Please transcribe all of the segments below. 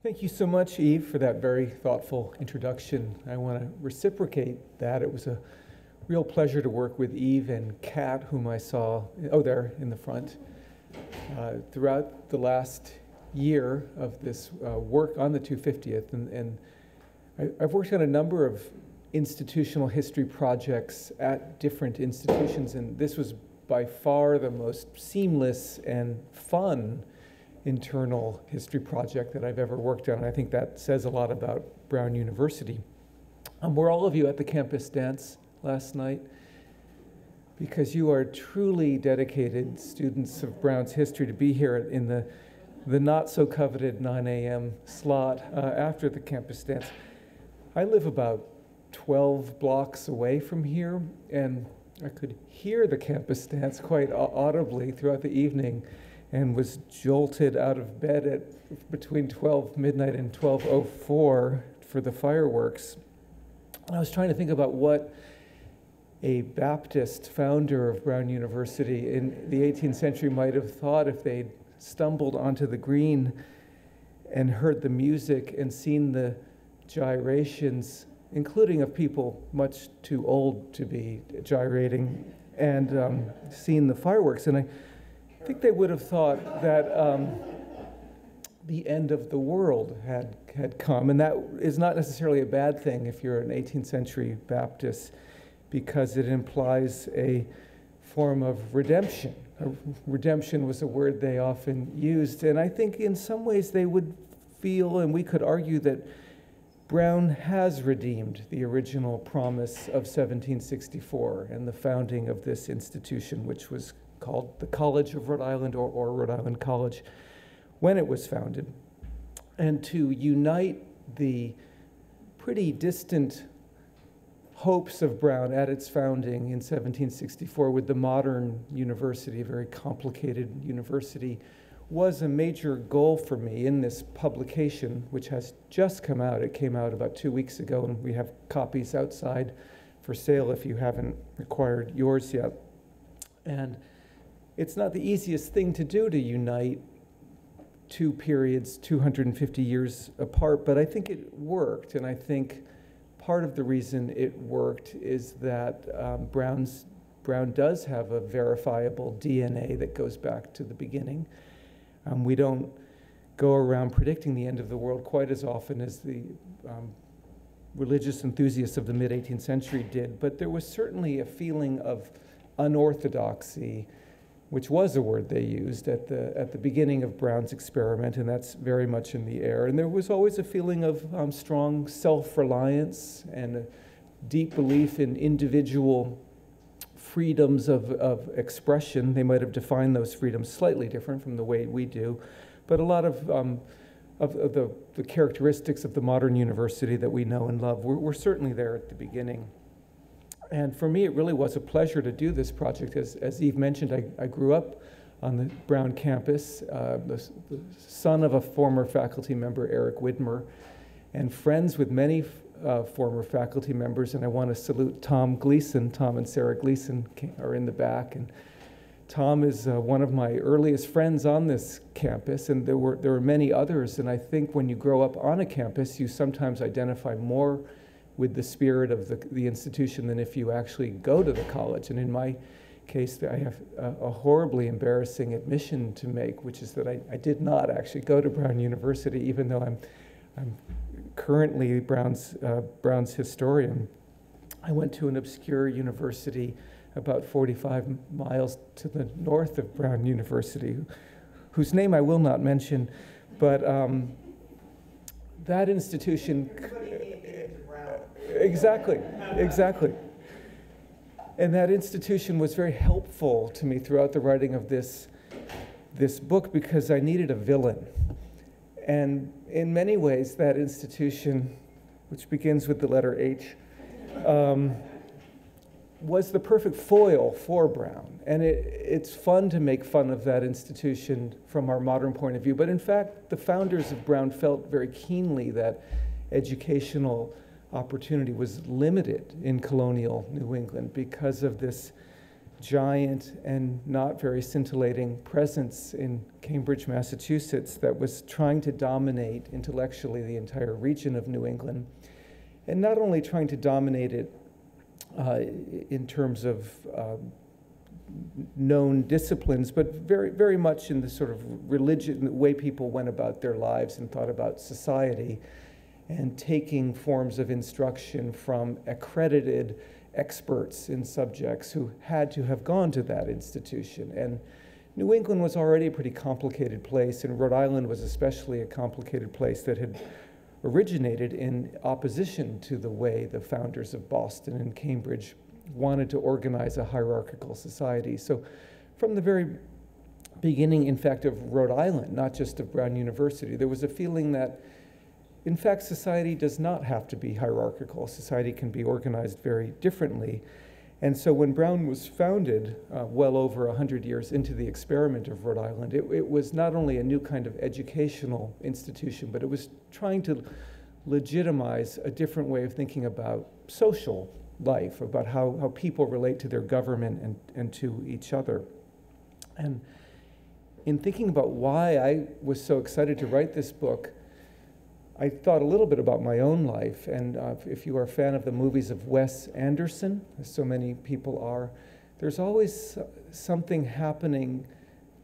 Thank you so much, Eve, for that very thoughtful introduction. I want to reciprocate that. It was a real pleasure to work with Eve and Kat, whom I saw, oh, there in the front, uh, throughout the last year of this uh, work on the 250th. And, and I, I've worked on a number of institutional history projects at different institutions, and this was by far the most seamless and fun internal history project that I've ever worked on. I think that says a lot about Brown University. Um, were all of you at the campus dance last night? Because you are truly dedicated students of Brown's history to be here in the, the not so coveted 9 a.m. slot uh, after the campus dance. I live about 12 blocks away from here, and I could hear the campus dance quite audibly throughout the evening and was jolted out of bed at between 12 midnight and 12:04 for the fireworks. I was trying to think about what a Baptist founder of Brown University in the 18th century might have thought if they'd stumbled onto the green and heard the music and seen the gyrations, including of people much too old to be gyrating, and um, seen the fireworks. And I think they would have thought that um, the end of the world had, had come. And that is not necessarily a bad thing if you're an 18th century Baptist, because it implies a form of redemption. Redemption was a word they often used. And I think in some ways they would feel, and we could argue that Brown has redeemed the original promise of 1764 and the founding of this institution, which was called the College of Rhode Island or, or Rhode Island College when it was founded, and to unite the pretty distant hopes of Brown at its founding in 1764 with the modern university, a very complicated university, was a major goal for me in this publication, which has just come out. It came out about two weeks ago, and we have copies outside for sale if you haven't acquired yours yet. And it's not the easiest thing to do to unite two periods 250 years apart, but I think it worked. And I think part of the reason it worked is that um, Brown's, Brown does have a verifiable DNA that goes back to the beginning. Um, we don't go around predicting the end of the world quite as often as the um, religious enthusiasts of the mid 18th century did, but there was certainly a feeling of unorthodoxy which was a word they used at the, at the beginning of Brown's experiment, and that's very much in the air. And there was always a feeling of um, strong self reliance and a deep belief in individual freedoms of, of expression. They might have defined those freedoms slightly different from the way we do, but a lot of, um, of, of, the, the characteristics of the modern university that we know and love were, were certainly there at the beginning. And for me, it really was a pleasure to do this project. As, as Eve mentioned, I, I grew up on the Brown campus, uh, the, the, son of a former faculty member, Eric Widmer, and friends with many uh, former faculty members. And I want to salute Tom Gleason. Tom and Sarah Gleason are in the back. And Tom is uh, one of my earliest friends on this campus, and there were, there were many others. And I think when you grow up on a campus, you sometimes identify more with the spirit of the, the institution than if you actually go to the college. And in my case, I have a, a horribly embarrassing admission to make, which is that I, I, did not actually go to Brown University, even though I'm, I'm currently Brown's, uh, Brown's historian. I went to an obscure university about 45 miles to the north of Brown University, whose name I will not mention, but um, that institution Exactly, exactly. And that institution was very helpful to me throughout the writing of this, this book because I needed a villain. And in many ways, that institution, which begins with the letter H, um, was the perfect foil for Brown. And it, it's fun to make fun of that institution from our modern point of view. But in fact, the founders of Brown felt very keenly that educational opportunity was limited in colonial New England because of this giant and not very scintillating presence in Cambridge, Massachusetts, that was trying to dominate intellectually the entire region of New England. And not only trying to dominate it uh, in terms of uh, known disciplines, but very, very much in the sort of religion, the way people went about their lives and thought about society, and taking forms of instruction from accredited experts in subjects who had to have gone to that institution. And New England was already a pretty complicated place, and Rhode Island was especially a complicated place that had originated in opposition to the way the founders of Boston and Cambridge wanted to organize a hierarchical society. So, from the very beginning, in fact, of Rhode Island, not just of Brown University, there was a feeling that in fact, society does not have to be hierarchical. Society can be organized very differently. And so when Brown was founded, uh, well over 100 years into the experiment of Rhode Island, it, it, was not only a new kind of educational institution, but it was trying to legitimize a different way of thinking about social life, about how, how people relate to their government and, and to each other. And in thinking about why I was so excited to write this book, I thought a little bit about my own life, and uh, if you are a fan of the movies of Wes Anderson, as so many people are, there's always something happening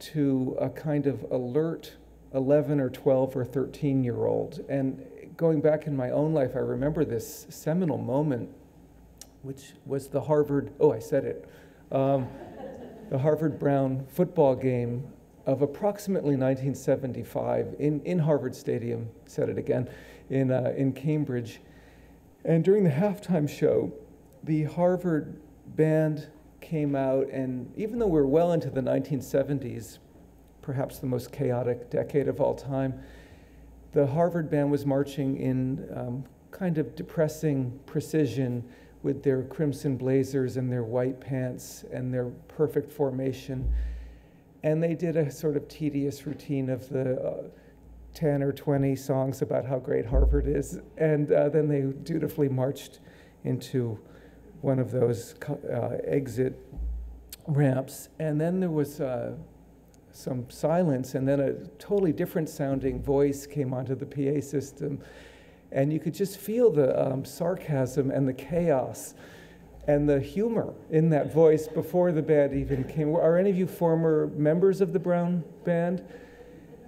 to a kind of alert 11 or 12 or 13 year old. And going back in my own life, I remember this seminal moment, which was the Harvard, oh, I said it, um, the Harvard Brown football game of approximately 1975 in, in Harvard Stadium, said it again, in, uh, in Cambridge. And during the halftime show, the Harvard band came out, and even though we're well into the 1970s, perhaps the most chaotic decade of all time, the Harvard band was marching in um, kind of depressing precision with their crimson blazers and their white pants and their perfect formation and they did a sort of tedious routine of the uh, 10 or 20 songs about how great Harvard is. And uh, then they dutifully marched into one of those uh, exit ramps. And then there was uh, some silence, and then a totally different sounding voice came onto the PA system. And you could just feel the um, sarcasm and the chaos and the humor in that voice before the band even came. Are any of you former members of the Brown Band?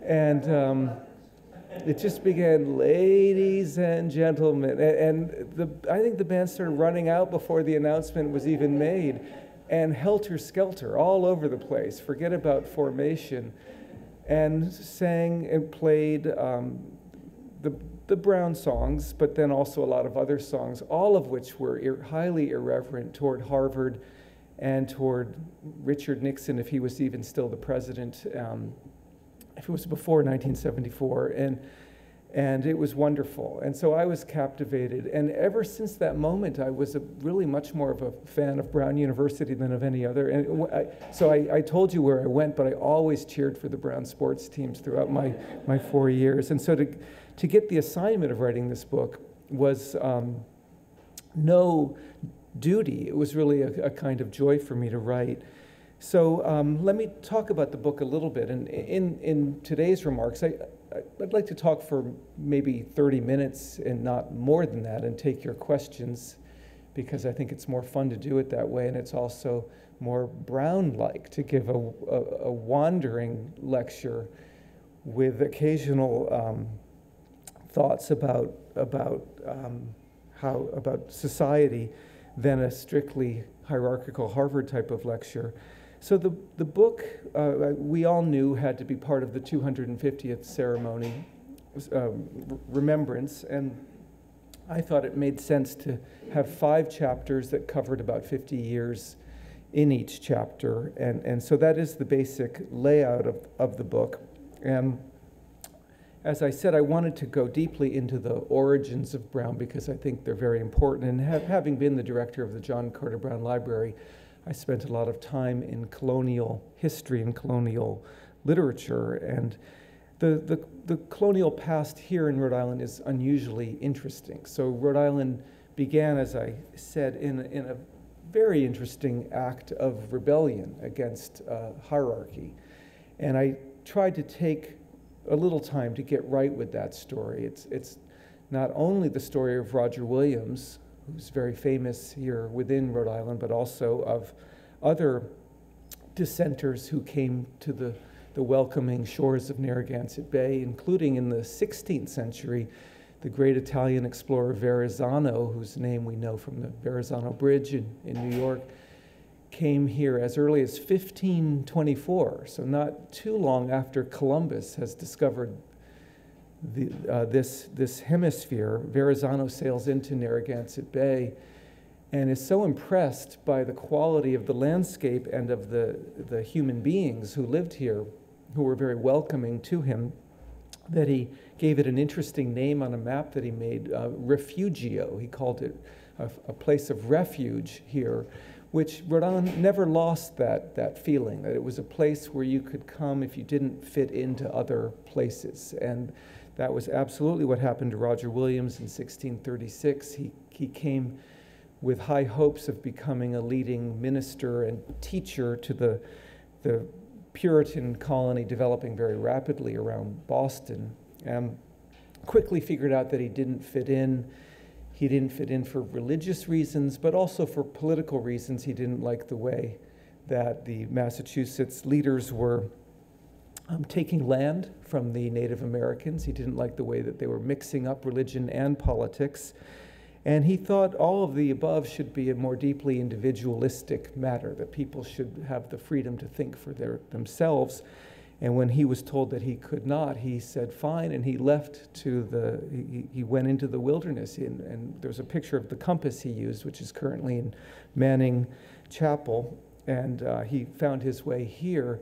And um, it just began, ladies and gentlemen. And the, I think the band started running out before the announcement was even made. And helter skelter all over the place, forget about formation. And sang and played um, the the Brown songs, but then also a lot of other songs, all of which were ir- highly irreverent toward Harvard and toward Richard Nixon, if he was even still the president, um, if it was before 1974. And, and it was wonderful. And so I was captivated. And ever since that moment, I was a, really much more of a fan of Brown University than of any other. And I, so I, I told you where I went, but I always cheered for the Brown sports teams throughout my, my four years. And so to, to get the assignment of writing this book was um, no duty. It was really a, a, kind of joy for me to write. So um, let me talk about the book a little bit. And in, in today's remarks, I, I'd like to talk for maybe 30 minutes and not more than that and take your questions because I think it's more fun to do it that way. And it's also more Brown like to give a, a, a, wandering lecture with occasional um, thoughts about, about um, how, about society than a strictly hierarchical Harvard type of lecture. So the, the book, uh, we all knew had to be part of the 250th ceremony, um, remembrance, and I thought it made sense to have five chapters that covered about 50 years in each chapter. And, and so that is the basic layout of, of the book. And as I said, I wanted to go deeply into the origins of Brown because I think they're very important. And ha having been the director of the John Carter Brown Library, I spent a lot of time in colonial history and colonial literature. And the, the, the colonial past here in Rhode Island is unusually interesting. So, Rhode Island began, as I said, in, in a very interesting act of rebellion against uh, hierarchy. And I tried to take a little time to get right with that story. It's, it's not only the story of Roger Williams, who's very famous here within Rhode Island, but also of other dissenters who came to the, the welcoming shores of Narragansett Bay, including in the 16th century, the great Italian explorer Verrazano, whose name we know from the Verrazano Bridge in, in New York, came here as early as 1524, so not too long after Columbus has discovered the, uh, this, this hemisphere. Verrazano sails into Narragansett Bay and is so impressed by the quality of the landscape and of the, the human beings who lived here, who were very welcoming to him, that he gave it an interesting name on a map that he made, uh, Refugio. He called it a, a, place of refuge here, which Island never lost that, that feeling, that it was a place where you could come if you didn't fit into other places. And that was absolutely what happened to Roger Williams in 1636. He, he came with high hopes of becoming a leading minister and teacher to the, the Puritan colony developing very rapidly around Boston, and quickly figured out that he didn't fit in. He didn't fit in for religious reasons, but also for political reasons. He didn't like the way that the Massachusetts leaders were um, taking land from the Native Americans. He didn't like the way that they were mixing up religion and politics. And he thought all of the above should be a more deeply individualistic matter, that people should have the freedom to think for their, themselves. And when he was told that he could not, he said, fine, and he left to the, he, he went into the wilderness. And, and there's a picture of the compass he used, which is currently in Manning Chapel. And uh, he found his way here.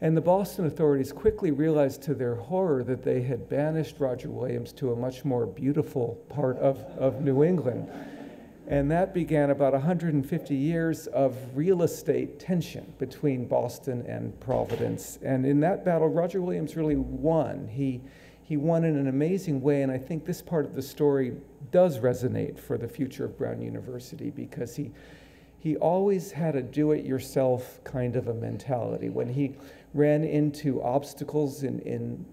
And the Boston authorities quickly realized to their horror that they had banished Roger Williams to a much more beautiful part of, of New England. And that began about 150 years of real estate tension between Boston and Providence. And in that battle, Roger Williams really won. He, he won in an amazing way, and I think this part of the story does resonate for the future of Brown University because he, he always had a do it yourself kind of a mentality. When he ran into obstacles in, in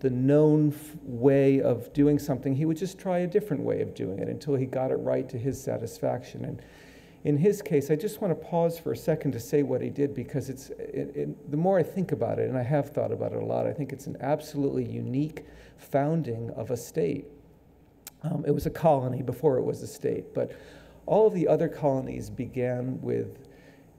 the known way of doing something, he would just try a different way of doing it until he got it right to his satisfaction. And in his case, I just want to pause for a second to say what he did because it's it, it, the more I think about it, and I have thought about it a lot, I think it's an absolutely unique founding of a state. Um, it was a colony before it was a state, but all of the other colonies began with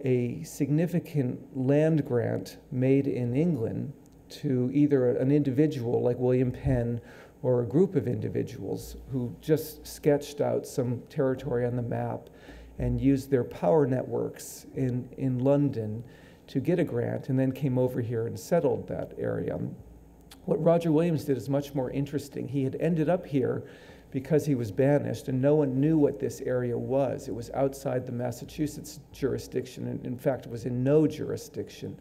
a significant land grant made in England to either an individual like William Penn or a group of individuals who just sketched out some territory on the map and used their power networks in, in London to get a grant and then came over here and settled that area. What Roger Williams did is much more interesting. He had ended up here because he was banished, and no one knew what this area was. It was outside the Massachusetts jurisdiction, and in fact, it was in no jurisdiction.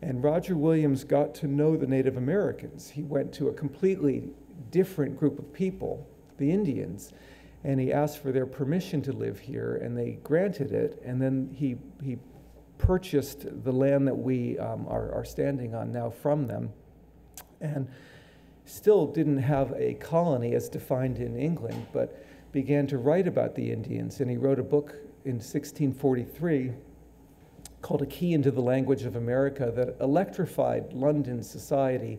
And Roger Williams got to know the Native Americans. He went to a completely different group of people, the Indians, and he asked for their permission to live here, and they granted it. And then he, he purchased the land that we um, are, are standing on now from them. And still didn't have a colony as defined in England, but began to write about the Indians. And he wrote a book in 1643 called A Key into the Language of America that electrified London society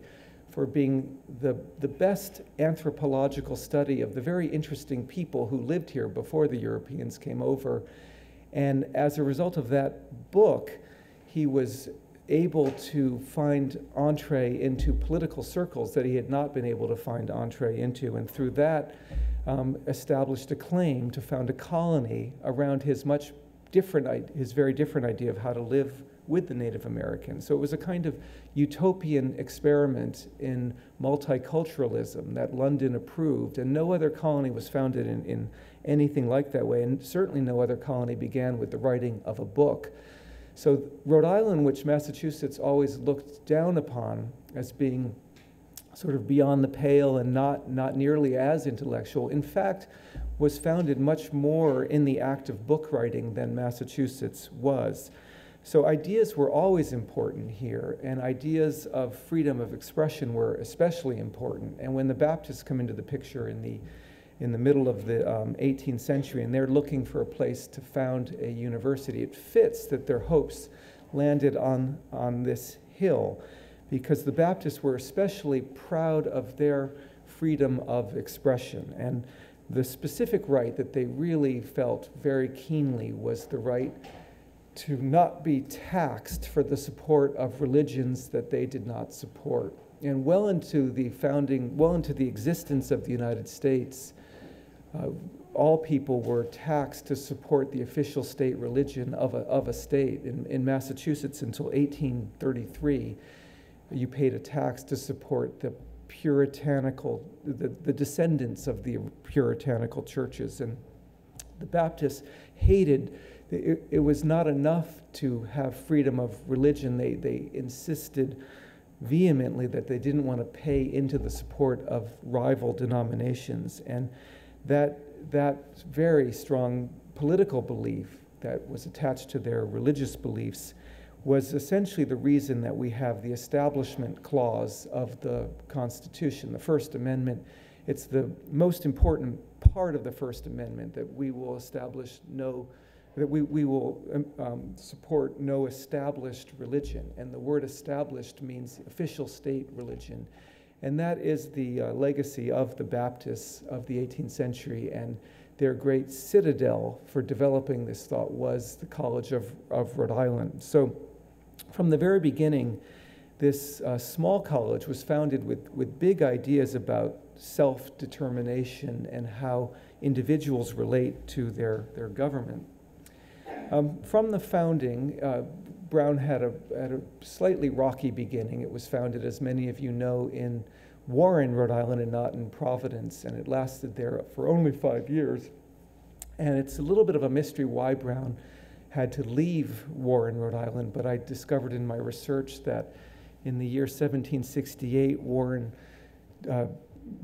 for being the, the best anthropological study of the very interesting people who lived here before the Europeans came over. And as a result of that book, he was able to find entree into political circles that he had not been able to find entree into, and through that, um, established a claim to found a colony around his much different, his very different idea of how to live with the Native Americans. So it was a kind of utopian experiment in multiculturalism that London approved, and no other colony was founded in, in anything like that way, and certainly no other colony began with the writing of a book. So Rhode Island, which Massachusetts always looked down upon as being sort of beyond the pale and not, not nearly as intellectual. In fact, was founded much more in the act of book writing than Massachusetts was. So ideas were always important here, and ideas of freedom of expression were especially important. And when the Baptists come into the picture in the in the middle of the um, 18th century, and they're looking for a place to found a university, it fits that their hopes landed on, on this hill because the Baptists were especially proud of their freedom of expression. And the specific right that they really felt very keenly was the right to not be taxed for the support of religions that they did not support. And well into the founding, well into the existence of the United States, uh, all people were taxed to support the official state religion of a, of a state. In, in Massachusetts until 1833, you paid a tax to support the puritanical, the, the descendants of the puritanical churches. And the Baptists hated, it, it was not enough to have freedom of religion. They, they insisted vehemently that they didn't want to pay into the support of rival denominations. And that, that very strong political belief that was attached to their religious beliefs was essentially the reason that we have the Establishment Clause of the Constitution, the First Amendment. It's the most important part of the First Amendment that we will establish no, that we, we will um, um, support no established religion. And the word established means official state religion. And that is the uh, legacy of the Baptists of the 18th century. And their great citadel for developing this thought was the College of, of Rhode Island. So, from the very beginning, this uh, small college was founded with, with big ideas about self determination and how individuals relate to their, their government. Um, from the founding, uh, Brown had a, had a slightly rocky beginning. It was founded, as many of you know, in Warren, Rhode Island, and not in Providence, and it lasted there for only five years. And it's a little bit of a mystery why Brown had to leave Warren, Rhode Island, but I discovered in my research that in the year 1768, Warren uh,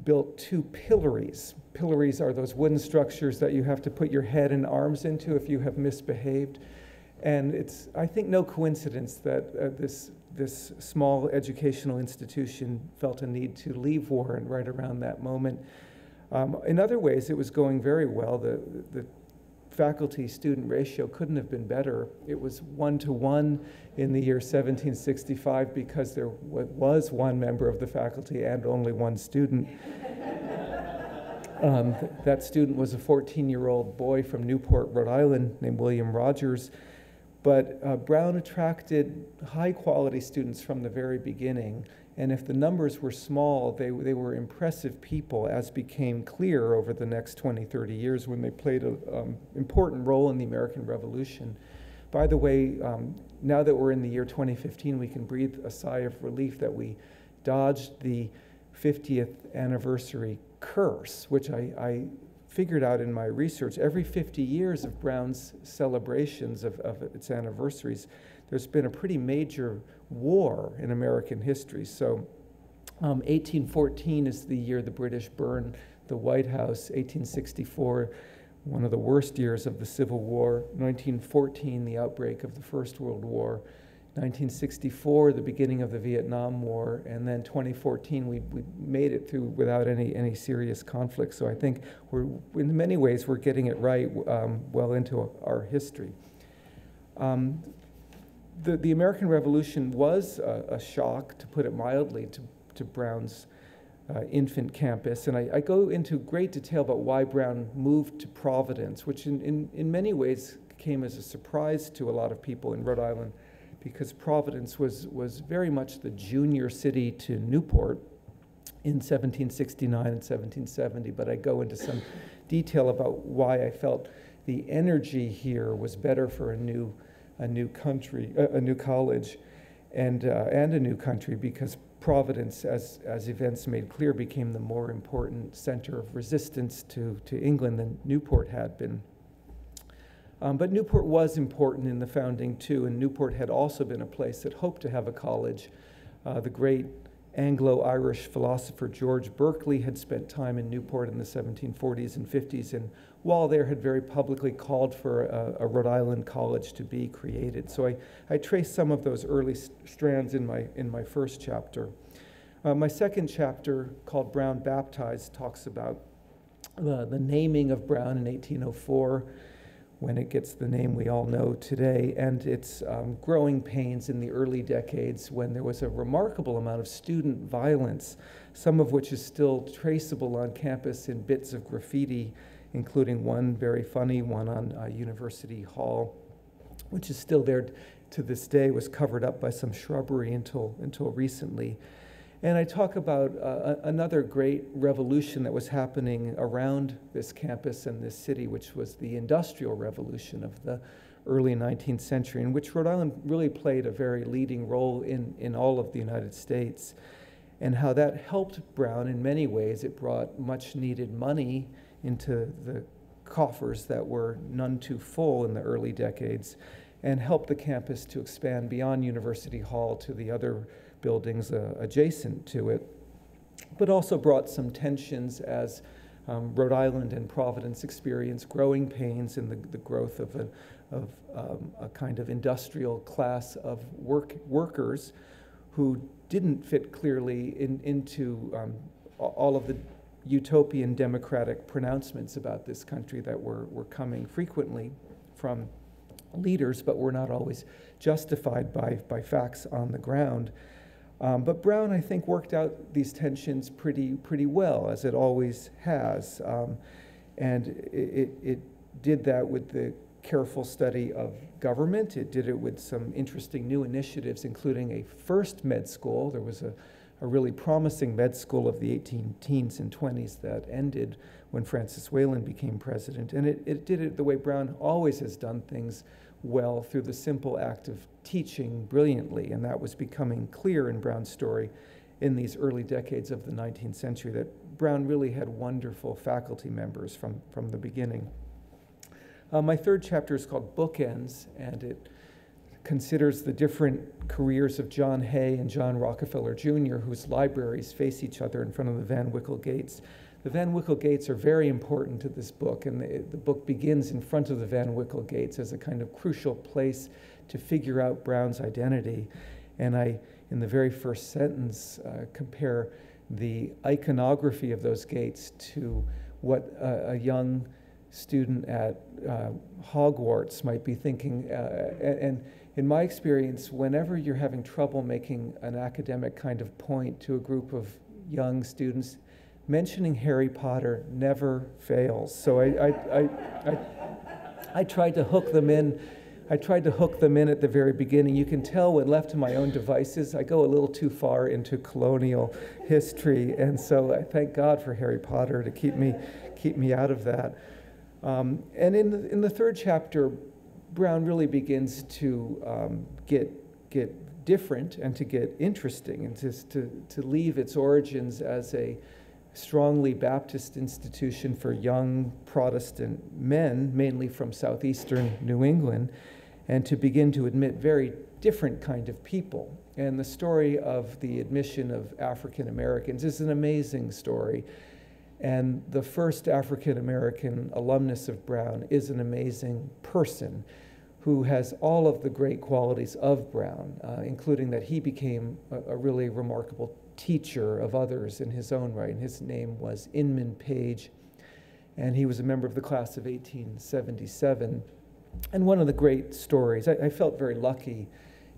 built two pillories. Pillories are those wooden structures that you have to put your head and arms into if you have misbehaved. And it's, I think, no coincidence that uh, this, this small educational institution felt a need to leave Warren right around that moment. Um, in other ways, it was going very well. The, the faculty student ratio couldn't have been better. It was one to one in the year 1765 because there was one member of the faculty and only one student. Um, that student was a 14 year old boy from Newport, Rhode Island, named William Rogers. But uh, Brown attracted high quality students from the very beginning. And if the numbers were small, they, they were impressive people, as became clear over the next 20, 30 years when they played an um, important role in the American Revolution. By the way, um, now that we're in the year 2015, we can breathe a sigh of relief that we dodged the 50th anniversary curse, which I, I figured out in my research, every 50 years of Brown's celebrations of, of its anniversaries, there's been a pretty major war in American history. So, um, 1814 is the year the British burn the White House, 1864, one of the worst years of the Civil War, 1914, the outbreak of the First World War. 1964, the beginning of the Vietnam War, and then 2014, we, we made it through without any, any serious conflict. So I think we're, in many ways, we're getting it right um, well into our history. Um, the, the American Revolution was a, a, shock, to put it mildly, to, to Brown's uh, infant campus. And I, I, go into great detail about why Brown moved to Providence, which in, in, in many ways came as a surprise to a lot of people in Rhode Island because Providence was, was very much the junior city to Newport in 1769 and 1770, but I go into some detail about why I felt the energy here was better for a new, a new country, a, new college, and, uh, and a new country because Providence, as, as events made clear, became the more important center of resistance to, to England than Newport had been. Um, but Newport was important in the founding too, and Newport had also been a place that hoped to have a college. Uh, the great Anglo Irish philosopher George Berkeley had spent time in Newport in the 1740s and 50s, and while there had very publicly called for a, a Rhode Island college to be created. So I, I trace some of those early strands in my, in my first chapter. Uh, my second chapter, called Brown Baptized, talks about uh, the naming of Brown in 1804 when it gets the name we all know today, and its um, growing pains in the early decades when there was a remarkable amount of student violence, some of which is still traceable on campus in bits of graffiti, including one very funny one on uh, University Hall, which is still there to this day, was covered up by some shrubbery until, until recently. And I talk about uh, another great revolution that was happening around this campus and this city, which was the Industrial Revolution of the early 19th century, in which Rhode Island really played a very leading role in, in all of the United States, and how that helped Brown in many ways. It brought much needed money into the coffers that were none too full in the early decades, and helped the campus to expand beyond University Hall to the other buildings uh, adjacent to it, but also brought some tensions as um, Rhode Island and Providence experienced growing pains in the, the growth of, a, of um, a kind of industrial class of work, workers who didn't fit clearly in, into um, all of the utopian democratic pronouncements about this country that were, were coming frequently from leaders, but were not always justified by, by facts on the ground. Um, but Brown, I think, worked out these tensions pretty, pretty well, as it always has. Um, and it, it did that with the careful study of government. It did it with some interesting new initiatives, including a first med school. There was a, a really promising med school of the 18 teens and 20s that ended when Francis Wayland became president. And it, it did it the way Brown always has done things well through the simple act of teaching brilliantly. And that was becoming clear in Brown's story in these early decades of the 19th century that Brown really had wonderful faculty members from, from the beginning. Uh, my third chapter is called Bookends, and it considers the different careers of John Hay and John Rockefeller Jr., whose libraries face each other in front of the Van Wickle Gates. The Van Wickle Gates are very important to this book, and the, the book begins in front of the Van Wickle Gates as a kind of crucial place to figure out Brown's identity. And I, in the very first sentence, uh, compare the iconography of those gates to what a, young student at uh, Hogwarts might be thinking. Uh, and in my experience, whenever you're having trouble making an academic kind of point to a group of young students, mentioning Harry Potter never fails. So I, I, I, I, I tried to hook them in. I tried to hook them in at the very beginning. You can tell when left to my own devices, I go a little too far into colonial history, and so I thank God for Harry Potter to keep me, keep me out of that. Um, and in the, in the third chapter, Brown really begins to um, get, get different and to get interesting and to, to, to leave its origins as a strongly Baptist institution for young Protestant men, mainly from southeastern New England, and to begin to admit very different kind of people. And the story of the admission of African Americans is an amazing story. And the first African American alumnus of Brown is an amazing person who has all of the great qualities of Brown, uh, including that he became a, a really remarkable teacher of others in his own right. And his name was Inman Page, and he was a member of the class of 1877. And one of the great stories, I, I felt very lucky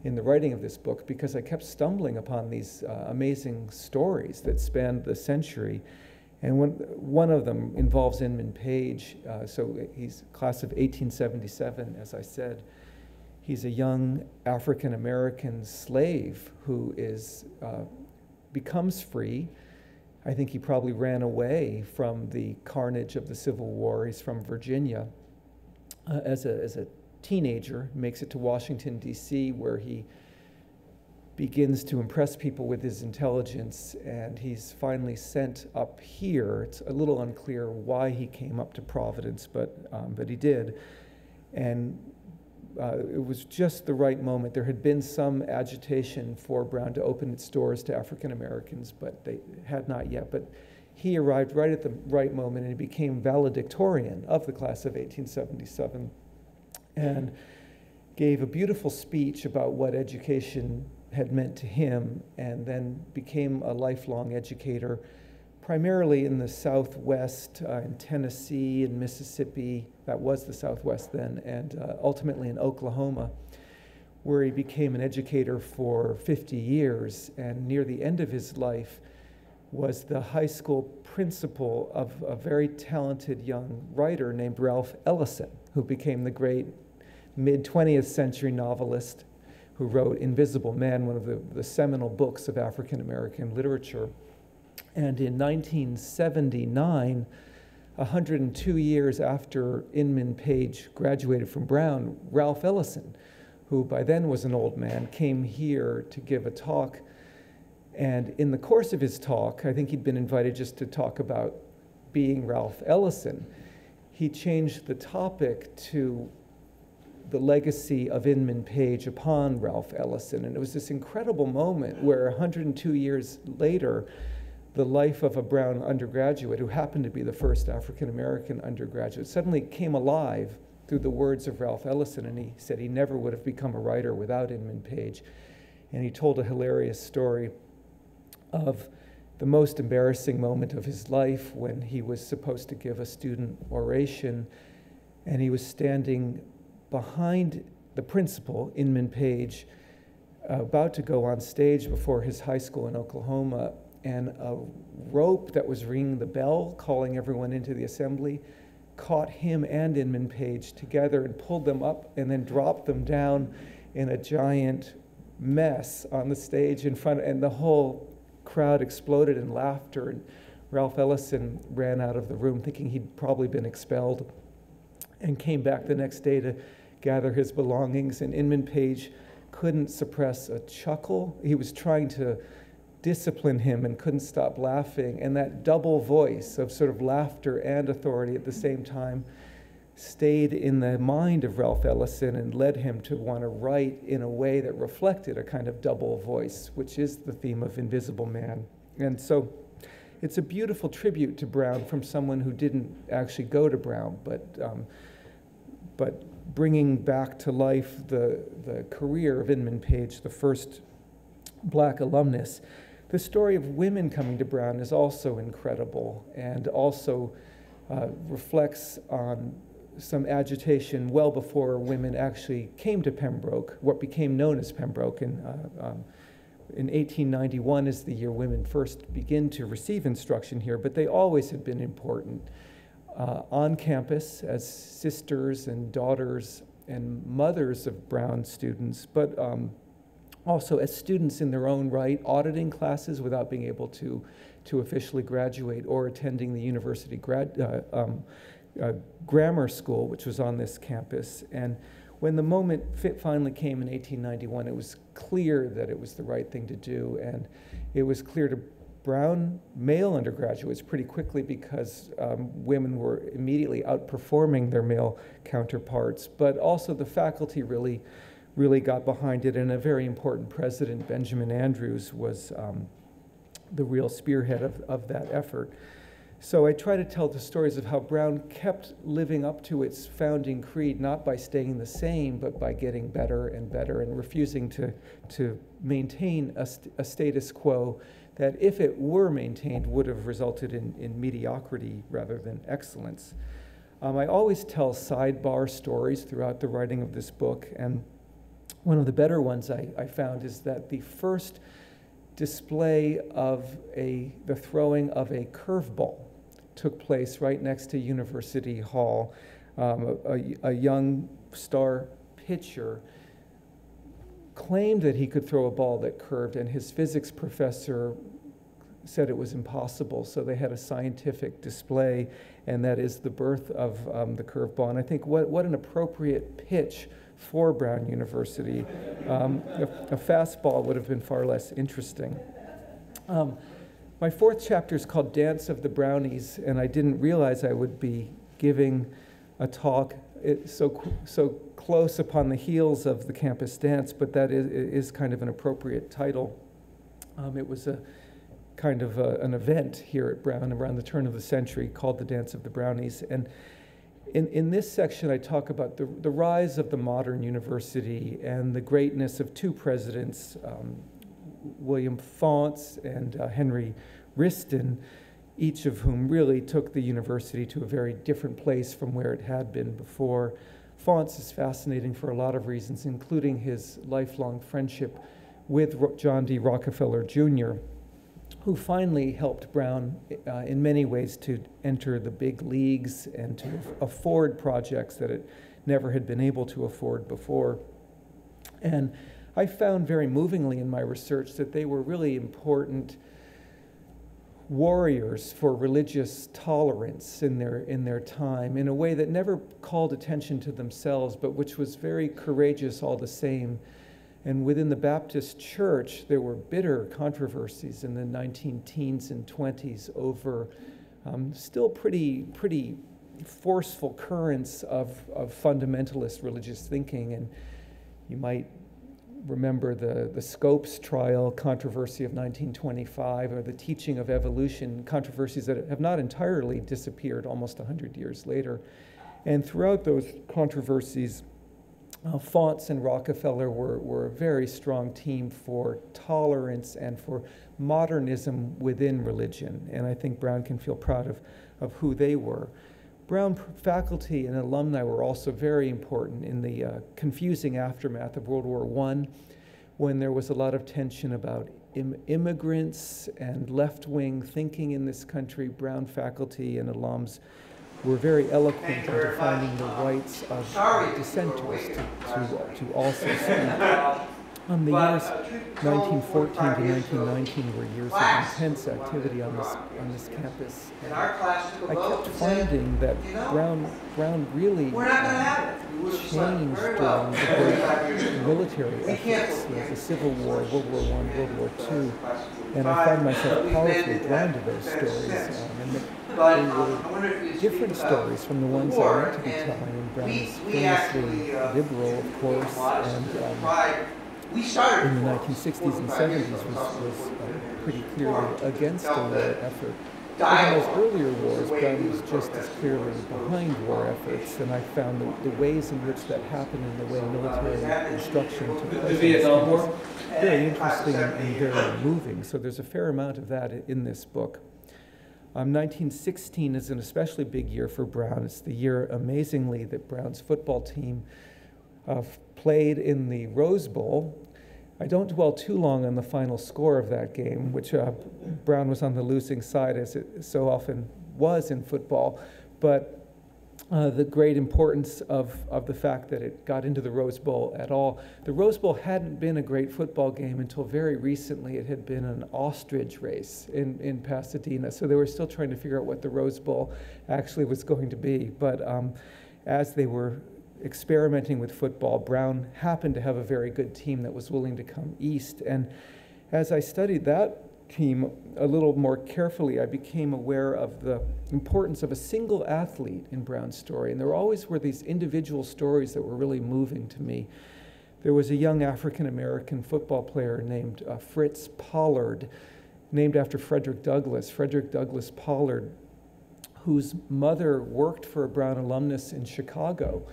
in the writing of this book because I kept stumbling upon these uh, amazing stories that spanned the century. And one, one of them involves Inman Page. Uh, so he's class of 1877, as I said. He's a young African American slave who is uh, becomes free. I think he probably ran away from the carnage of the Civil War. He's from Virginia. Uh, as, a, as a teenager, makes it to Washington, D.C., where he begins to impress people with his intelligence, and he's finally sent up here. It's a little unclear why he came up to Providence, but, um, but he did. And uh, it was just the right moment. There had been some agitation for Brown to open its doors to African Americans, but they had not yet. But he arrived right at the right moment and he became valedictorian of the class of 1877 and gave a beautiful speech about what education had meant to him and then became a lifelong educator, primarily in the Southwest, uh, in Tennessee and Mississippi. That was the Southwest then, and uh, ultimately in Oklahoma, where he became an educator for 50 years. And near the end of his life, was the high school principal of a very talented young writer named Ralph Ellison, who became the great mid 20th century novelist who wrote Invisible Man, one of the, the seminal books of African American literature. And in 1979, 102 years after Inman Page graduated from Brown, Ralph Ellison, who by then was an old man, came here to give a talk. And in the course of his talk, I think he'd been invited just to talk about being Ralph Ellison. He changed the topic to the legacy of Inman Page upon Ralph Ellison. And it was this incredible moment where 102 years later, the life of a Brown undergraduate, who happened to be the first African American undergraduate, suddenly came alive through the words of Ralph Ellison. And he said he never would have become a writer without Inman Page. And he told a hilarious story of the most embarrassing moment of his life when he was supposed to give a student oration and he was standing behind the principal, Inman Page, about to go on stage before his high school in Oklahoma, and a rope that was ringing the bell, calling everyone into the assembly, caught him and Inman Page together and pulled them up and then dropped them down in a giant mess on the stage in front, and the whole crowd exploded in laughter. And Ralph Ellison ran out of the room thinking he'd probably been expelled and came back the next day to gather his belongings. And Inman Page couldn't suppress a chuckle. He was trying to discipline him and couldn't stop laughing. And that double voice of sort of laughter and authority at the same time stayed in the mind of Ralph Ellison and led him to want to write in a way that reflected a kind of double voice, which is the theme of Invisible Man. And so it's a beautiful tribute to Brown from someone who didn't actually go to Brown, but, um, but bringing back to life the, the career of Inman Page, the first black alumnus. The story of women coming to Brown is also incredible and also uh, reflects on some agitation well before women actually came to Pembroke, what became known as Pembroke. In, uh, um, in 1891 is the year women first begin to receive instruction here, but they always had been important uh, on campus as sisters and daughters and mothers of Brown students, but um, also as students in their own right, auditing classes without being able to, to officially graduate or attending the university grad, uh, um, uh, grammar school, which was on this campus. And when the moment fit finally came in 1891, it was clear that it was the right thing to do. And it was clear to Brown male undergraduates pretty quickly because um, women were immediately outperforming their male counterparts, but also the faculty really, really got behind it, and a very important president, Benjamin Andrews, was um, the real spearhead of, of that effort. So I try to tell the stories of how Brown kept living up to its founding creed, not by staying the same, but by getting better and better and refusing to, to maintain a, st a status quo that, if it were maintained, would have resulted in, in mediocrity rather than excellence. Um, I always tell sidebar stories throughout the writing of this book, and one of the better ones I, I found is that the first display of a, the throwing of a curveball took place right next to University Hall. Um, a, a, young star pitcher claimed that he could throw a ball that curved, and his physics professor said it was impossible. So they had a scientific display, and that is the birth of um, the curveball. And I think what, what an appropriate pitch for Brown University. Um, a, a, fastball would have been far less interesting. Um, my fourth chapter is called Dance of the Brownies, and I didn't realize I would be giving a talk so, so close upon the heels of the campus dance, but that is, is kind of an appropriate title. Um, it was a kind of a, an event here at Brown around the turn of the century called the Dance of the Brownies. And in, in this section, I talk about the, the rise of the modern university and the greatness of two presidents, um, William Faunce and uh, Henry Wriston, each of whom really took the university to a very different place from where it had been before. Faunce is fascinating for a lot of reasons, including his lifelong friendship with John D. Rockefeller Jr., who finally helped Brown uh, in many ways to enter the big leagues and to afford projects that it never had been able to afford before. And I found very movingly in my research that they were really important warriors for religious tolerance in their, in their time in a way that never called attention to themselves, but which was very courageous all the same and within the Baptist church, there were bitter controversies in the 19 teens and 20s over um, still pretty, pretty forceful currents of, of fundamentalist religious thinking. And you might remember the, the Scopes trial controversy of 1925 or the teaching of evolution controversies that have not entirely disappeared almost 100 years later. And throughout those controversies, uh, Faunce and Rockefeller were, were a very strong team for tolerance and for modernism within religion. And I think Brown can feel proud of, of who they were. Brown faculty and alumni were also very important in the uh, confusing aftermath of World War I, when there was a lot of tension about Im immigrants and left wing thinking in this country. Brown faculty and alums were very eloquent in defining the rights of dissenters to, to, to also speak. Um, the years 1914 to 1919 were years of intense activity on this on this campus. And I kept finding that Brown Brown really changed during the great military efforts, the Civil War, World War One, World War Two, and I find myself powerfully drawn to those stories. Um, but they were different stories from the ones I went to be telling. And Brown is famously uh, liberal, of course, and um, in the 1960s and 70s was, was uh, pretty clearly against the war effort. in those earlier wars, Brown was just as clearly behind war efforts, and I found the, the ways in which that happened and the way military instruction took place. The Vietnam War? Very interesting and very moving. So there's a fair amount of that in this book. Um, 1916 is an especially big year for Brown. It's the year, amazingly, that Brown's football team uh, played in the Rose Bowl. I don't dwell too long on the final score of that game, which uh, Brown was on the losing side, as it so often was in football. But uh, the great importance of, of the fact that it got into the Rose Bowl at all. The Rose Bowl hadn't been a great football game until very recently. It had been an ostrich race in, in Pasadena, so they were still trying to figure out what the Rose Bowl actually was going to be. But um, as they were experimenting with football, Brown happened to have a very good team that was willing to come east. And as I studied that team a little more carefully, I became aware of the importance of a single athlete in Brown's story. And there always were these individual stories that were really moving to me. There was a young African American football player named uh, Fritz Pollard, named after Frederick Douglass. Frederick Douglass Pollard, whose mother worked for a Brown alumnus in Chicago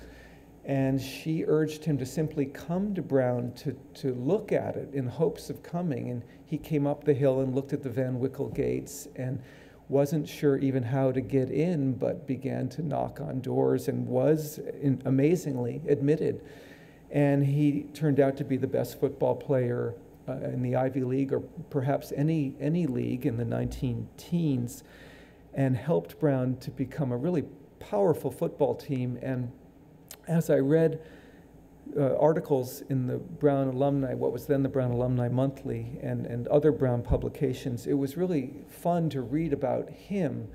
and she urged him to simply come to Brown to, to look at it in hopes of coming. And he came up the hill and looked at the Van Wickle gates and wasn't sure even how to get in, but began to knock on doors and was in, amazingly admitted. And he turned out to be the best football player uh, in the Ivy League or perhaps any, any league in the 19 teens and helped Brown to become a really powerful football team and as I read uh, articles in the Brown Alumni, what was then the Brown Alumni Monthly, and, and other Brown publications, it was really fun to read about him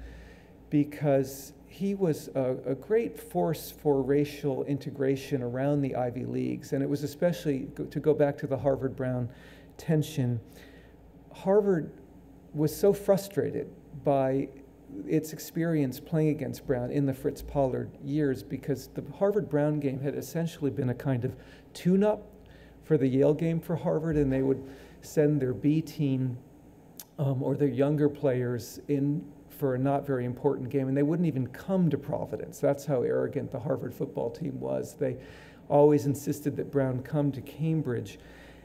because he was a, a, great force for racial integration around the Ivy Leagues. And it was especially, to go back to the Harvard Brown tension, Harvard was so frustrated by its experience playing against Brown in the Fritz Pollard years because the Harvard Brown game had essentially been a kind of tune up for the Yale game for Harvard, and they would send their B team um, or their younger players in for a not very important game, and they wouldn't even come to Providence. That's how arrogant the Harvard football team was. They always insisted that Brown come to Cambridge.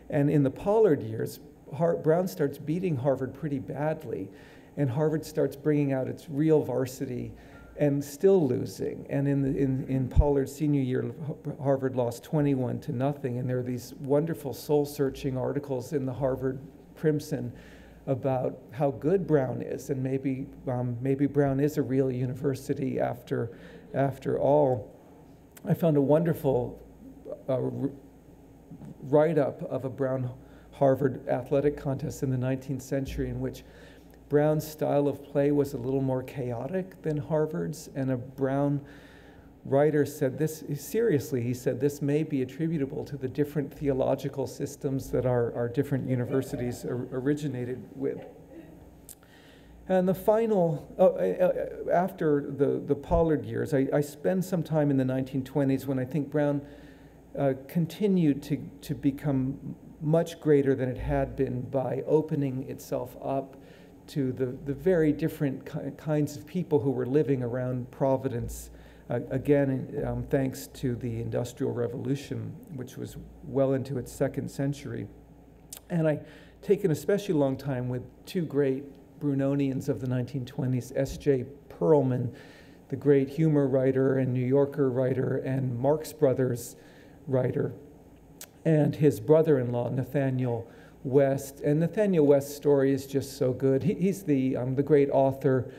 And in the Pollard years, Har- Brown starts beating Harvard pretty badly, and Harvard starts bringing out its real varsity and still losing. And in, the, in, in Pollard's senior year, Harvard lost 21 to nothing. And there are these wonderful soul searching articles in the Harvard Crimson about how good Brown is, and maybe, um, maybe Brown is a real university after, after all. I found a wonderful uh, write up of a Brown Harvard athletic contest in the 19th century in which Brown's style of play was a little more chaotic than Harvard's, and a Brown writer said this seriously. He said this may be attributable to the different theological systems that our, our different universities originated with. And the final, uh, after the, the Pollard years, I, I spend some time in the 1920s when I think Brown uh, continued to, to become much greater than it had been by opening itself up to the, the very different ki- kinds of people who were living around Providence. Uh, again, um, thanks to the Industrial Revolution, which was well into its second century. And I take an especially long time with two great Brunonians of the 1920s, S.J. Perelman, the great humor writer and New Yorker writer, and Marx Brothers writer, and his brother in law, Nathanael West. And Nathanael West's story is just so good. He, he's the, um, the great author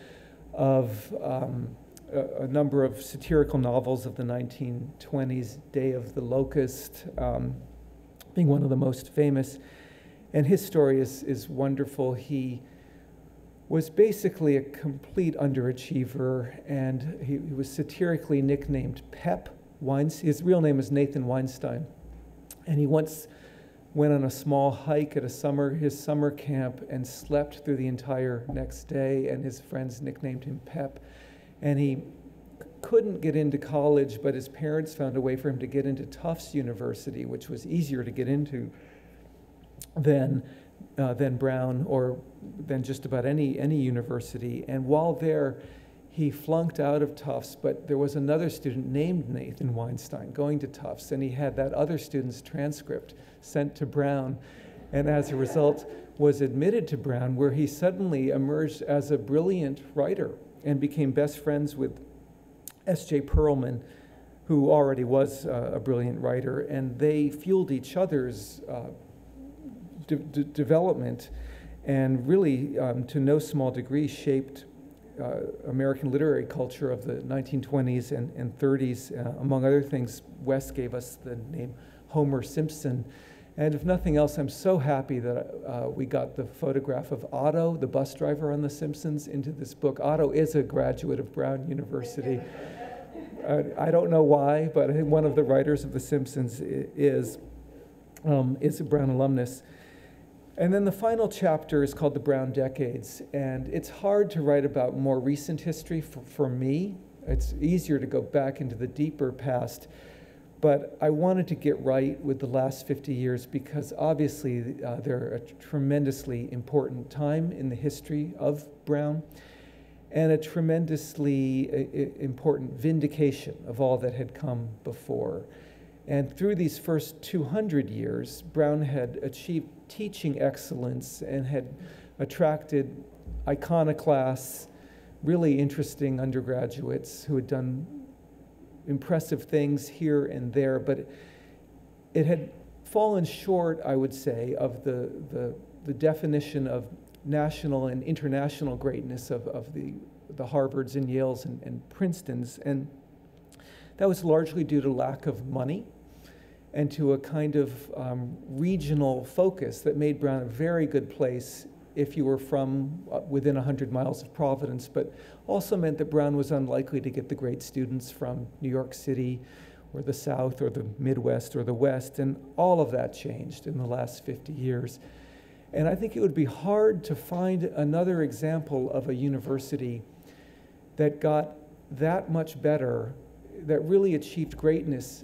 of um, a, a, number of satirical novels of the 1920s, Day of the Locust um, being one of the most famous. And his story is, is wonderful. He was basically a complete underachiever, and he, he was satirically nicknamed Pep Weinstein. His real name is Nathan Weinstein. And he once went on a small hike at a summer, his summer camp and slept through the entire next day, and his friends nicknamed him Pep. And he couldn't get into college, but his parents found a way for him to get into Tufts University, which was easier to get into than, uh, than Brown or than just about any, any university. And while there, he flunked out of Tufts, but there was another student named Nathan Weinstein going to Tufts, and he had that other student's transcript sent to Brown, and as a result, was admitted to Brown, where he suddenly emerged as a brilliant writer and became best friends with S.J. Perelman, who already was uh, a brilliant writer, and they fueled each other's uh, de- de- development and really, um, to no small degree, shaped American literary culture of the 1920s and, and 30s. Uh, among other things, West gave us the name Homer Simpson. And if nothing else, I'm so happy that uh, we got the photograph of Otto, the bus driver on The Simpsons, into this book. Otto is a graduate of Brown University. Uh, I don't know why, but I think one of the writers of The Simpsons is, um, is a Brown alumnus. And then the final chapter is called The Brown Decades. And it's hard to write about more recent history for, for me. It's easier to go back into the deeper past. But I wanted to get right with the last 50 years because obviously uh, they're a tremendously important time in the history of Brown and a tremendously uh, important vindication of all that had come before. And through these first 200 years, Brown had achieved teaching excellence and had attracted iconoclasts, really interesting undergraduates who had done impressive things here and there, but it had fallen short, I would say, of the, the, the definition of national and international greatness of, of the, the Harvards and Yales and, and Princetons. And that was largely due to lack of money and to a kind of um, regional focus that made Brown a very good place if you were from uh, within 100 miles of Providence, but also meant that Brown was unlikely to get the great students from New York City or the South or the Midwest or the West, and all of that changed in the last 50 years. And I think it would be hard to find another example of a university that got that much better, that really achieved greatness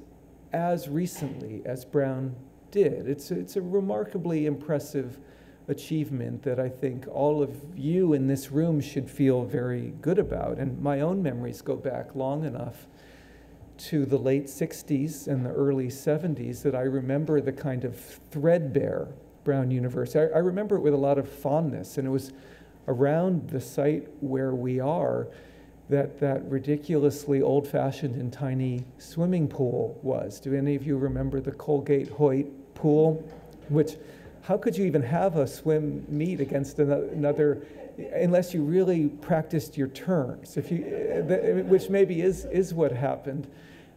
as recently as Brown did. It's, it's a remarkably impressive achievement that I think all of you in this room should feel very good about. And my own memories go back long enough to the late 60s and the early 70s that I remember the kind of threadbare Brown University. I, I remember it with a lot of fondness, and it was around the site where we are that that ridiculously old-fashioned and tiny swimming pool was. Do any of you remember the Colgate Hoyt pool? Which, how could you even have a swim meet against another, unless you really practiced your turns? If you, eh, eh, which maybe is is what happened.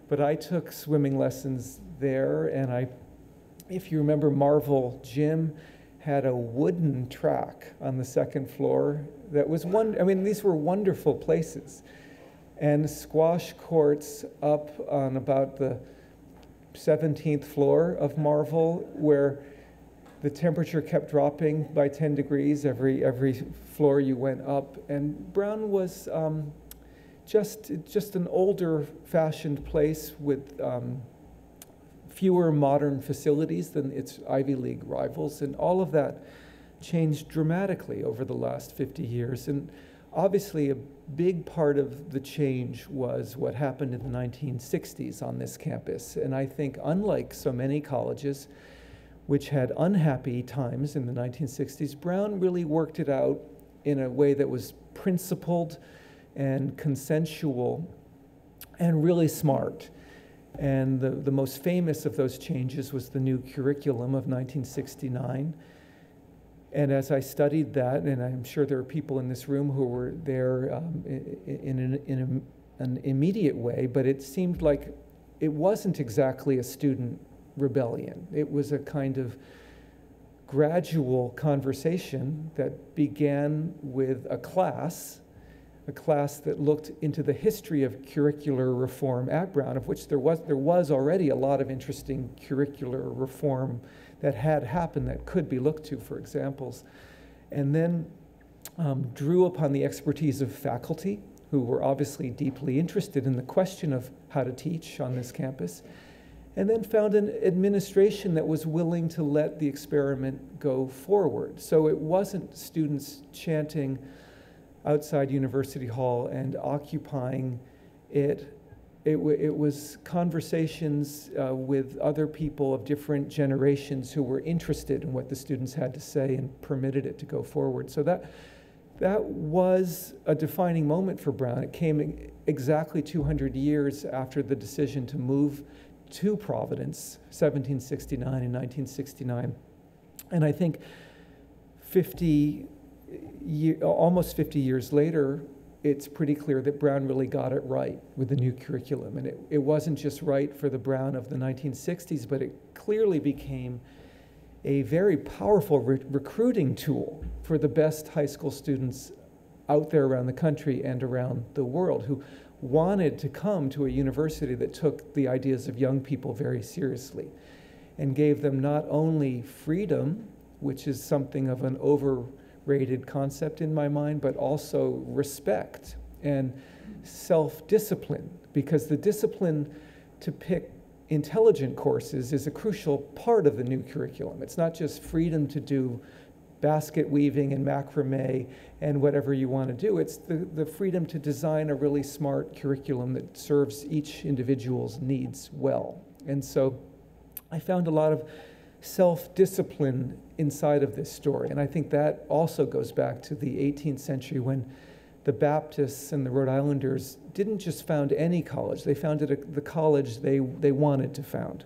But I took swimming lessons there, and I, if you remember, Marvel Gym had a wooden track on the second floor that was one. I mean, these were wonderful places, and squash courts up on about the 17th floor of Marvel, where the temperature kept dropping by 10 degrees every every floor you went up, and Brown was. Um, just, just an older fashioned place with um, fewer modern facilities than its Ivy League rivals. And all of that changed dramatically over the last 50 years. And obviously, a big part of the change was what happened in the 1960s on this campus. And I think, unlike so many colleges, which had unhappy times in the 1960s, Brown really worked it out in a way that was principled and consensual and really smart. And the, the most famous of those changes was the new curriculum of 1969. And as I studied that, and I'm sure there are people in this room who were there um, in, an, in a, an immediate way, but it seemed like it wasn't exactly a student rebellion. It was a kind of gradual conversation that began with a class a class that looked into the history of curricular reform at Brown, of which there was, there was already a lot of interesting curricular reform that had happened that could be looked to for examples. And then um, drew upon the expertise of faculty who were obviously deeply interested in the question of how to teach on this campus, and then found an administration that was willing to let the experiment go forward. So it wasn't students chanting, outside University Hall and occupying it. It, it was conversations uh, with other people of different generations who were interested in what the students had to say and permitted it to go forward. So that, that was a defining moment for Brown. It came exactly 200 years after the decision to move to Providence, 1769 and 1969. And I think 50 year, almost 50 years later, it's pretty clear that Brown really got it right with the new curriculum. And it, it wasn't just right for the Brown of the 1960s, but it clearly became a very powerful re recruiting tool for the best high school students out there around the country and around the world who wanted to come to a university that took the ideas of young people very seriously and gave them not only freedom, which is something of an over rated concept in my mind, but also respect and self discipline, because the discipline to pick intelligent courses is a crucial part of the new curriculum. It's not just freedom to do basket weaving and macrame and whatever you want to do. It's the, the freedom to design a really smart curriculum that serves each individual's needs well. And so I found a lot of self discipline inside of this story. And I think that also goes back to the 18th century when the Baptists and the Rhode Islanders didn't just found any college, they founded a, the college they, they wanted to found.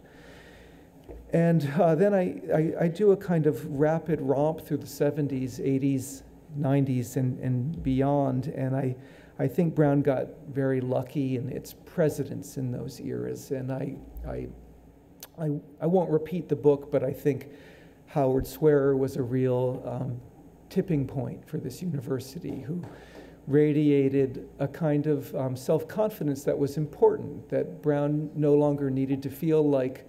And uh, then I, I, I, do a kind of rapid romp through the 70s, 80s, 90s, and, and beyond. And I, I think Brown got very lucky in its presidents in those eras. And I, I, I, I won't repeat the book, but I think Howard Swearer was a real um, tipping point for this university who radiated a kind of um, self confidence that was important, that Brown no longer needed to feel like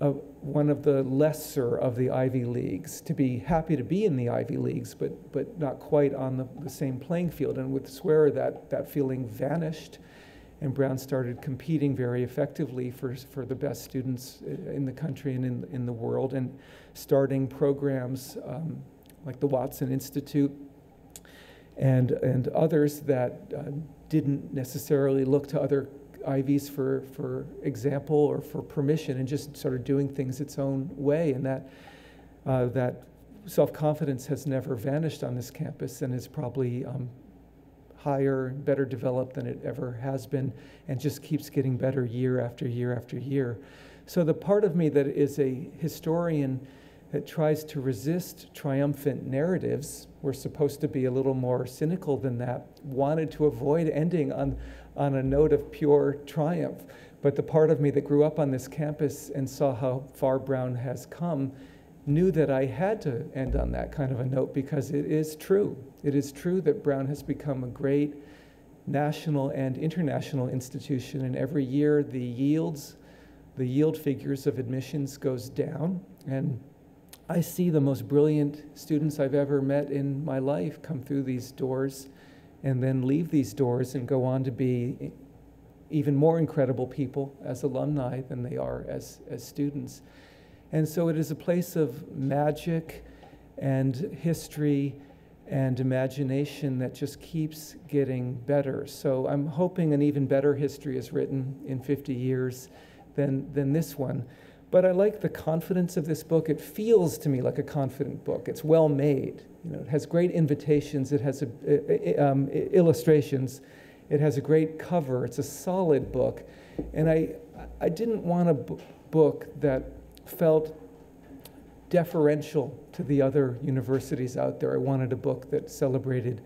a, one of the lesser of the Ivy Leagues, to be happy to be in the Ivy Leagues, but, but not quite on the, the same playing field. And with Swearer, that, that feeling vanished, and Brown started competing very effectively for, for the best students in the country and in, in the world, and starting programs um, like the Watson Institute and, and others that uh, didn't necessarily look to other Ivies for, for example or for permission and just sort of doing things its own way. And that, uh, that self confidence has never vanished on this campus and is probably um, higher, better developed than it ever has been, and just keeps getting better year after year after year. So, the part of me that is a historian that tries to resist triumphant narratives, we're supposed to be a little more cynical than that, wanted to avoid ending on on a note of pure triumph. But the part of me that grew up on this campus and saw how far Brown has come knew that I had to end on that kind of a note because it is true. It is true that Brown has become a great national and international institution, and every year the yields, the yield figures of admissions goes down. And I see the most brilliant students I've ever met in my life come through these doors and then leave these doors and go on to be even more incredible people as alumni than they are as, as students. And so it is a place of magic and history and imagination that just keeps getting better. So I'm hoping an even better history is written in 50 years than, than this one. But I like the confidence of this book. It feels to me like a confident book. It's well made. You know, it has great invitations. It has a, um, illustrations. It has a great cover. It's a solid book, and I I didn't want a book that felt deferential to the other universities out there. I wanted a book that celebrated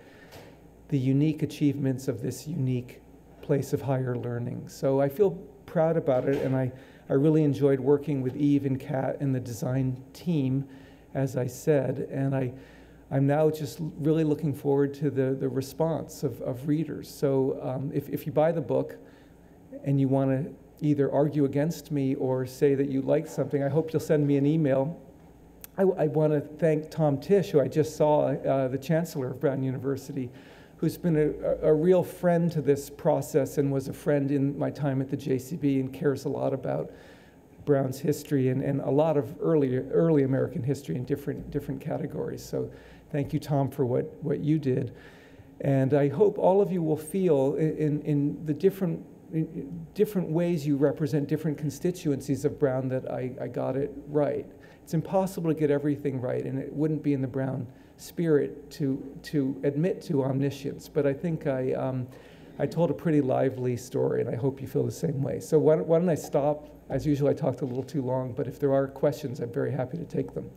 the unique achievements of this unique place of higher learning. So I feel proud about it, and I, I really enjoyed working with Eve and Kat and the design team, as I said, and I I'm now just really looking forward to the, the response of, of readers. So um, if, if you buy the book and you want to either argue against me or say that you like something, I hope you'll send me an email. I, I want to thank Tom Tisch, who I just saw, uh, the Chancellor of Brown University, who's been a, a, real friend to this process and was a friend in my time at the JCB and cares a lot about Brown's history and, and a lot of early, early American history in different, different categories. So Thank you, Tom, for what, what you did. And I hope all of you will feel in, in the different, different ways you represent different constituencies of Brown that I, I got it right. It's impossible to get everything right, and it wouldn't be in the Brown spirit to, to admit to omniscience. But I think I, um, I told a pretty lively story, and I hope you feel the same way. So why, why don't I stop? As usual, I talked a little too long, but if there are questions, I'm very happy to take them.